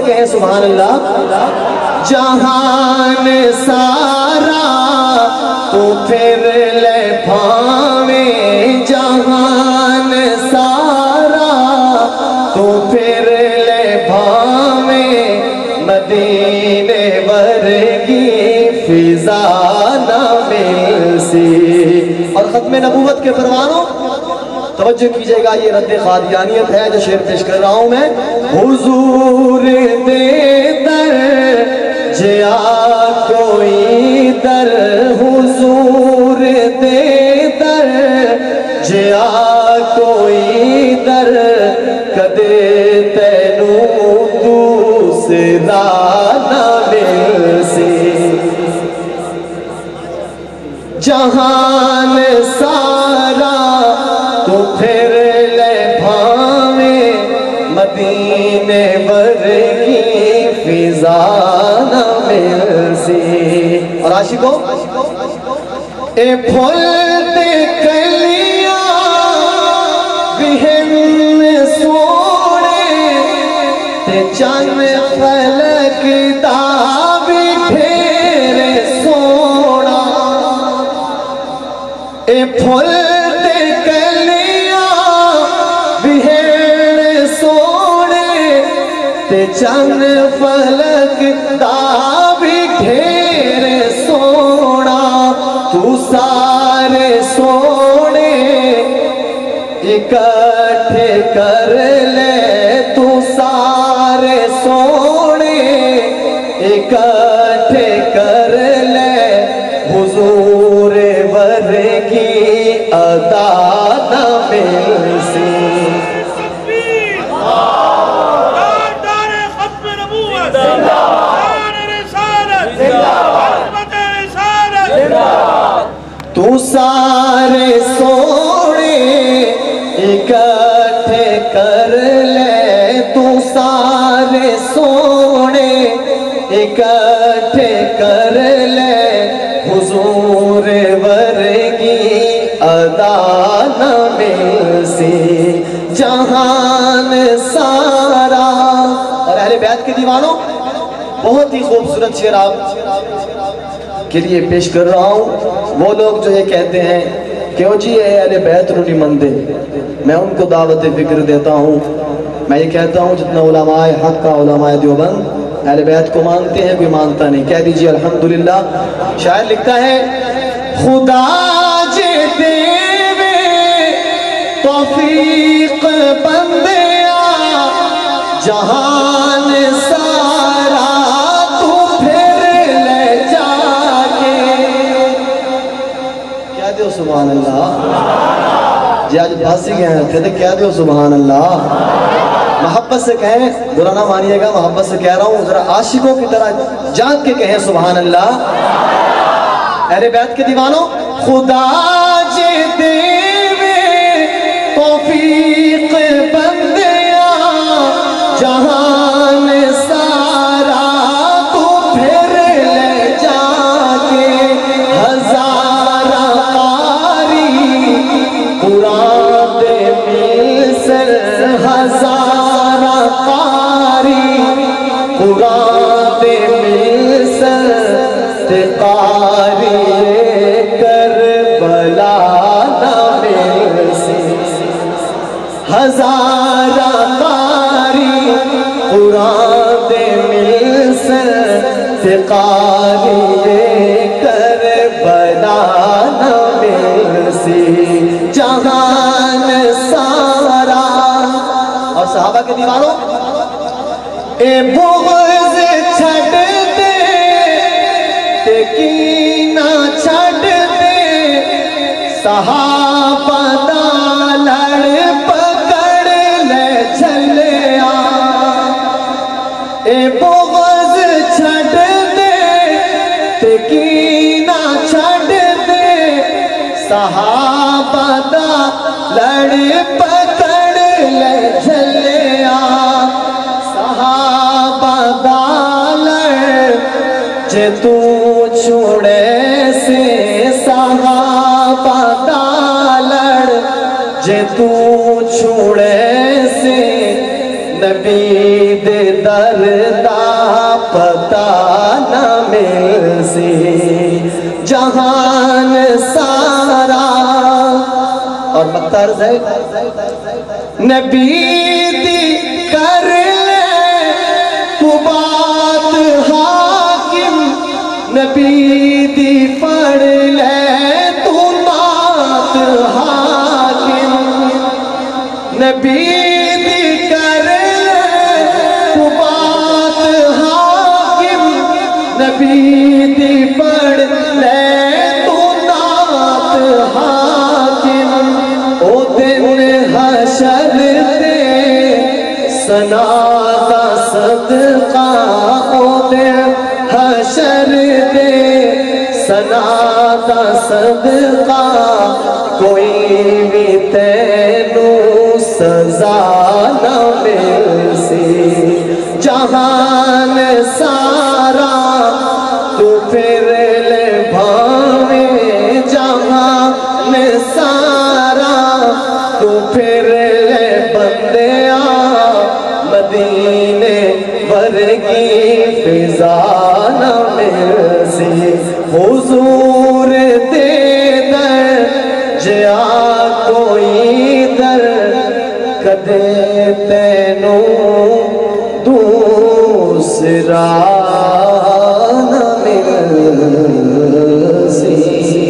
سے کہیں سبحان اللہ؟ جہان سارا تو پھر لے پھاویں جہان سارا تو پھر لے پھاویں مدینے ورگی فضا نہ مل سی اور ختم نبوت کے پروانوں توجہ کیجیے گا، یہ رد خادیانیت ہے جو شعر پیش کر رہا ہوں میں۔ حضور دے در، جیا کوئی در۔ حضور دے در، جیا کوئی در۔ کدے تینو دوسرا نہ مل سی جہان سارا تو پھر لے بھاویں مدینے ورگی فضا نہ مل سی۔ اور عاشقوں اے پھولتے کلیاں، بہن سوڑے، تے چند فلک دا بٹھیرے سوڑا اے پھولتے چند فلک دا بٹھیرے سوڑا تو سارے سونے اکٹھے کر لے۔ تو سارے سوڑے اکٹھے کر لے تو سارے سوڑے اکٹھے کر لے حضور ورگی ادا نہ مل سی جہان سارا۔ اور اہل بیت کے دیوانوں، بہت ہی خوبصورت شعر آپ کے لیے پیش کر رہا ہوں۔ وہ لوگ جو یہ کہتے ہیں کہ جی اے اہل بیت نو نہیں مندے میں ان کو دعوت فکر دیتا ہوں۔ میں یہ کہتا ہوں جتنا علماء حق کا علماء دیوبند اہل بیت کو مانتے ہیں، کوئی مانتا نہیں۔ کہہ دیجیے الحمدللہ۔ شاعر لکھتا ہے، خدا جے دیوے توفیق بندیا جہان سبحان اللہ جی آج بھاس ہی گئے تھے کیا دیو سبحان اللہ محبت سے کہیں، برا نہ مانیے گا، محبت سے کہہ رہا ہوں۔ ذرا عاشقوں کی طرح جان کے کہیں سبحان اللہ اہل بیت کے دیوانوں، خدا جیتے ہزار قاری قرآن دے مل سے قاری کربلا نہ مل سی جہان سارا۔ اور صحابہ کے دیوانوں اے بغض چھڑ دے، تے کینہ چھڑ دے۔ صحابہ بغض چھڑ دے چھڑ دے۔ صحابہ دا لڑ لے چلیا صحابہ دا لڑ جے تو چھوڑے سے۔ صحابہ دا لڑ جے تو چھوڑے سے۔ نبی چلتا پتا نہ مل سے جہان سارا۔ اور مقترز ہے، نبی دی کر لے۔ قبات حاکم، نبی دی پڑھ لے۔ تو مات حاکم، نبی دی سنا دا صدقہ او حشر دے۔ سنا دا صدقہ کوئی بھی تینو سزا نہ مل سی جہان سارا تو پھر ورگی فضا نہ مل سی حضور دے در جیا کوئی در کدے تینو دوسرا نہ مل سی